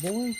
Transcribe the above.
boy.